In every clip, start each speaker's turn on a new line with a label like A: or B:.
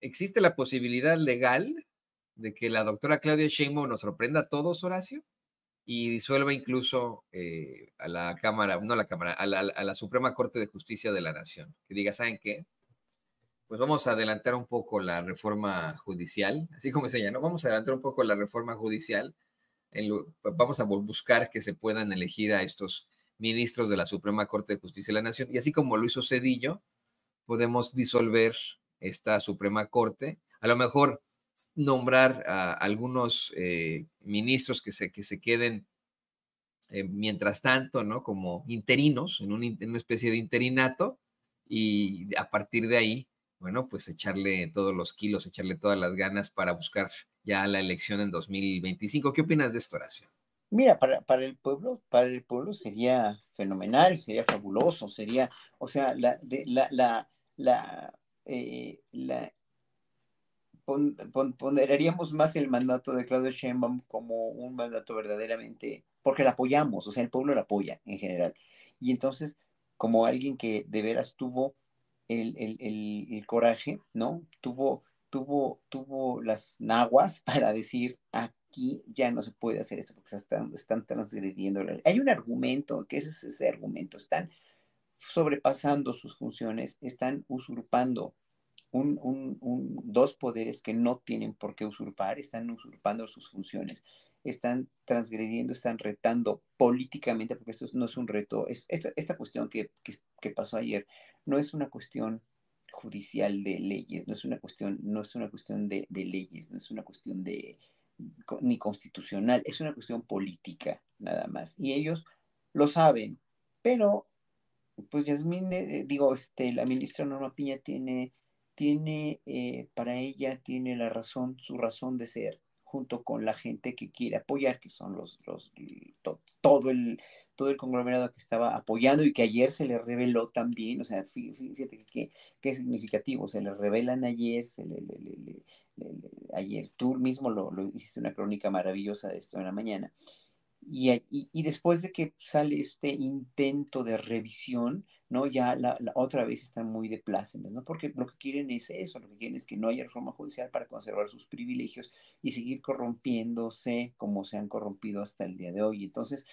A: ¿existe la posibilidad legal de que la doctora Claudia Sheinbaum nos sorprenda a todos, Horacio? y disuelva incluso eh, a la Cámara, no a la Cámara, a la, Suprema Corte de Justicia de la Nación. Que diga, ¿saben qué? Pues vamos a adelantar un poco la reforma judicial, así como se ¿no? Vamos a adelantar un poco la reforma judicial. vamos a buscar que se puedan elegir a estos ministros de la Suprema Corte de Justicia de la Nación. Y así como lo hizo Cedillo, podemos disolver esta Suprema Corte. A lo mejor nombrar a algunos eh, ministros que se, que se queden eh, mientras tanto, ¿no? Como interinos, en, una especie de interinato, y a partir de ahí, bueno, pues echarle todos los kilos, echarle todas las ganas para buscar ya la elección en 2025. ¿Qué opinas de esto, Horacio?
B: Mira, para, para, el pueblo, para el pueblo sería fenomenal, sería fabuloso, sería, o sea, la, de, la, la, la, eh, ponderaríamos más el mandato de Claudio Sheinbaum como un mandato verdaderamente, porque la apoyamos, o sea, el pueblo la apoya en general. Y entonces, como alguien que de veras tuvo el, el, el, coraje, ¿no? Tuvo, tuvo, tuvo las naguas para decir, aquí ya no se puede hacer esto porque están, transgrediendo. Hay un argumento, que es ese argumento, están sobrepasando sus funciones, están usurpando dos poderes que no tienen por qué usurpar, están usurpando sus funciones, están transgrediendo, están retando políticamente, porque esto no es un reto, es, esta, cuestión que, pasó ayer no es una cuestión judicial de leyes, no es una cuestión, no es una cuestión de, leyes, no es una cuestión de ni constitucional, es una cuestión política nada más. Y ellos lo saben, pero pues Yasmín, eh, digo, este, la ministra Norma Piña tiene tiene, eh, para ella, tiene la razón, su razón de ser, junto con la gente que quiere apoyar, que son los, los todo, el, todo el conglomerado que estaba apoyando y que ayer se le reveló también, o sea, fíjate que, es significativo, se le revelan ayer, se le, ayer tú mismo lo, lo, hiciste una crónica maravillosa de esto en la mañana, y, después de que sale este intento de revisión, ¿no? Ya la, otra vez están muy de plácemes, ¿no? Porque lo que quieren es eso, lo que quieren es que no haya reforma judicial para conservar sus privilegios y seguir corrompiéndose como se han corrompido hasta el día de hoy. Entonces,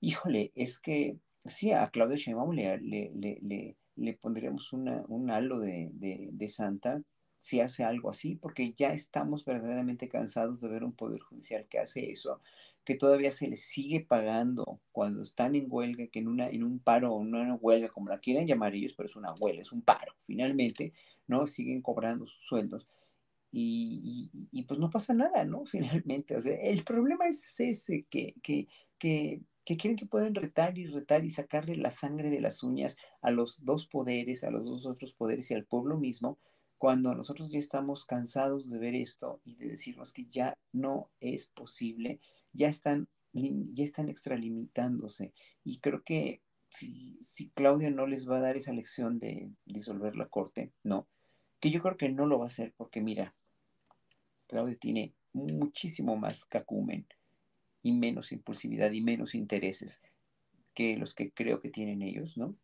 B: híjole, es que sí, a Claudio Sheinbaum le, le, le, pondríamos una, un halo de, de, de santa si hace algo así, porque ya estamos verdaderamente cansados de ver un poder judicial que hace eso que todavía se les sigue pagando cuando están en huelga, que en, una, en un paro o en una huelga, como la quieran llamar ellos, pero es una huelga, es un paro, finalmente, ¿no? Siguen cobrando sus sueldos. Y, y, pues no pasa nada, ¿no? Finalmente, o sea, el problema es ese, que, que, que, que que pueden retar y retar y sacarle la sangre de las uñas a los dos poderes, a los dos otros poderes y al pueblo mismo, cuando nosotros ya estamos cansados de ver esto y de decirnos que ya no es posible ya están, ya están extralimitándose. Y creo que si, Claudia no les va a dar esa lección de disolver la corte, no, que yo creo que no lo va a hacer porque mira, Claudia tiene muchísimo más cacumen y menos impulsividad y menos intereses que los que creo que tienen ellos, ¿no?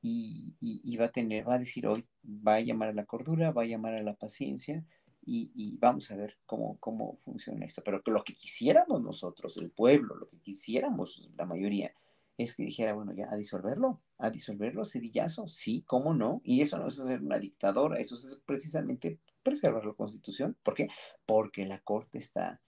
B: Y, y, va a tener, va a decir hoy, va a llamar a la cordura, va a llamar a la paciencia, y, vamos a ver cómo, cómo funciona esto. Pero lo que quisiéramos nosotros, el pueblo, lo que quisiéramos la mayoría, es que dijera, bueno, ya a disolverlo, a disolverlo, cedillazo, sí, cómo no. Y eso no es ser una dictadora, eso es precisamente preservar la constitución. ¿Por qué? Porque la corte está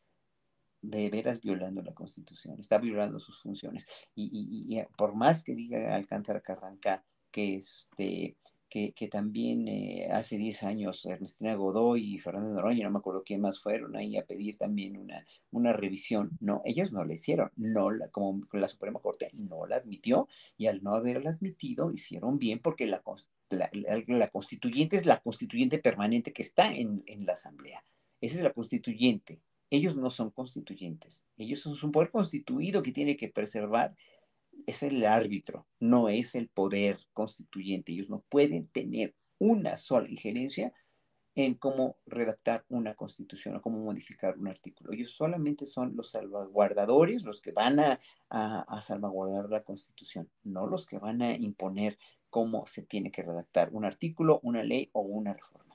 B: de veras violando la constitución, está violando sus funciones. Y, y por más que diga Alcántara Carranca que este que, también eh, hace 10 años Ernestina Godoy y Fernando Noroña, no me acuerdo quién más fueron ahí a pedir también una, una revisión. No, ellos no la hicieron, no la, como la Suprema Corte no la admitió y al no haberla admitido hicieron bien porque la, la, constituyente es la constituyente permanente que está en, en la Asamblea. Esa es la constituyente. Ellos no son constituyentes. Ellos son un poder constituido que tiene que preservar es el árbitro, no es el poder constituyente. Ellos no pueden tener una sola injerencia en cómo redactar una constitución o cómo modificar un artículo. Ellos solamente son los salvaguardadores, los que van a, salvaguardar la constitución, no los que van a imponer cómo se tiene que redactar un artículo, una ley o una reforma.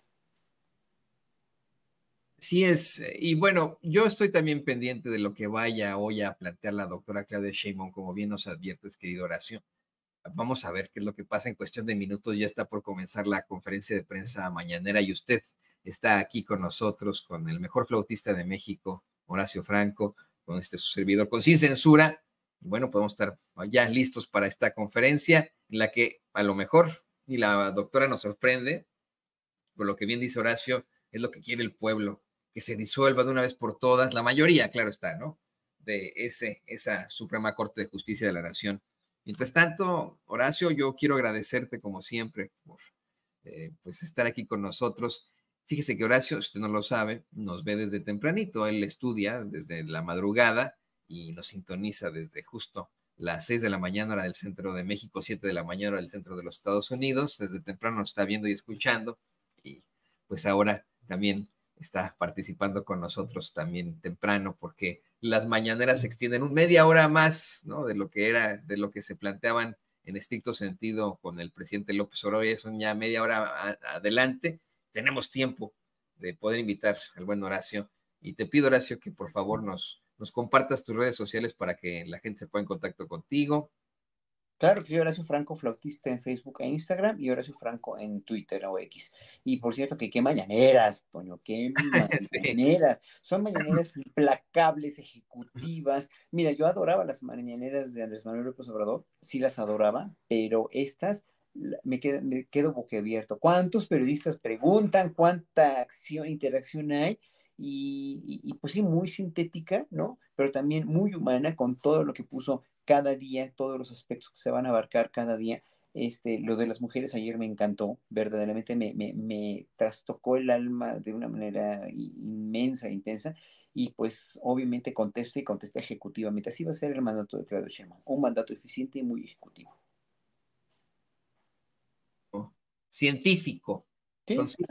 A: Sí es, y bueno, yo estoy también pendiente de lo que vaya hoy a plantear la doctora Claudia Sheinbaum, como bien nos adviertes, querido Horacio. Vamos a ver qué es lo que pasa en cuestión de minutos. Ya está por comenzar la conferencia de prensa mañanera y usted está aquí con nosotros, con el mejor flautista de México, Horacio Franco, con este su servidor, con Sin Censura. bueno, podemos estar ya listos para esta conferencia en la que a lo mejor, y la doctora nos sorprende, con lo que bien dice Horacio, es lo que quiere el pueblo, que se disuelva de una vez por todas, la mayoría, claro está, ¿no? De ese, esa Suprema Corte de Justicia de la Nación. Mientras tanto, Horacio, yo quiero agradecerte como siempre por eh, pues estar aquí con nosotros. Fíjese que Horacio, usted no lo sabe, nos ve desde tempranito, él estudia desde la madrugada y nos sintoniza desde justo las 6 de la mañana hora del centro de México, 7 de la mañana hora del centro de los Estados Unidos. Desde temprano nos está viendo y escuchando y pues ahora también está participando con nosotros también temprano, porque las mañaneras se extienden un media hora más, ¿no? De lo que era, de lo que se planteaban en estricto sentido con el presidente López Obrador, son ya media hora adelante. Tenemos tiempo de poder invitar al buen Horacio. Y te pido, Horacio, que por favor nos, nos compartas tus redes sociales para que la gente se ponga en contacto contigo,
B: Claro que sí, Horacio Franco, flautista en Facebook e Instagram y Horacio Franco en Twitter o X. Y por cierto, que qué mañaneras, Toño, qué mañaneras. Son mañaneras implacables, ejecutivas. Mira, yo adoraba las mañaneras de Andrés Manuel López Obrador, sí las adoraba, pero estas me quedo, me quedo boquiabierto. ¿Cuántos periodistas preguntan? ¿Cuánta acción, interacción hay? Y, y, pues sí, muy sintética, ¿no? Pero también muy humana con todo lo que puso cada día, todos los aspectos que se van a abarcar cada día. Este, lo de las mujeres ayer me encantó, verdaderamente me, me, me trastocó el alma de una manera inmensa, intensa, y pues obviamente contesta y contesta ejecutivamente. Así va a ser el mandato de Claudio Sheinbaum, un mandato eficiente y muy ejecutivo.
A: Científico,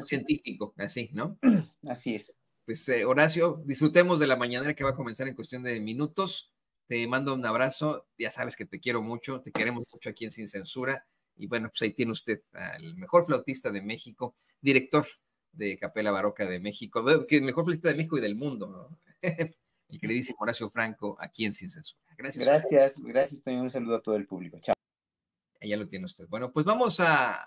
A: científico, así, ¿no?
B: Así es.
A: Pues eh, Horacio, disfrutemos de la mañana que va a comenzar en cuestión de minutos. Te mando un abrazo, ya sabes que te quiero mucho, te queremos mucho aquí en Sin Censura. Y bueno, pues ahí tiene usted al mejor flautista de México, director de Capela Baroca de México, que el mejor flautista de México y del mundo, ¿no? el queridísimo Horacio Franco, aquí en Sin Censura.
B: Gracias. Gracias, gracias. También un saludo a todo el público. Chao.
A: Ya lo tiene usted. Bueno, pues vamos a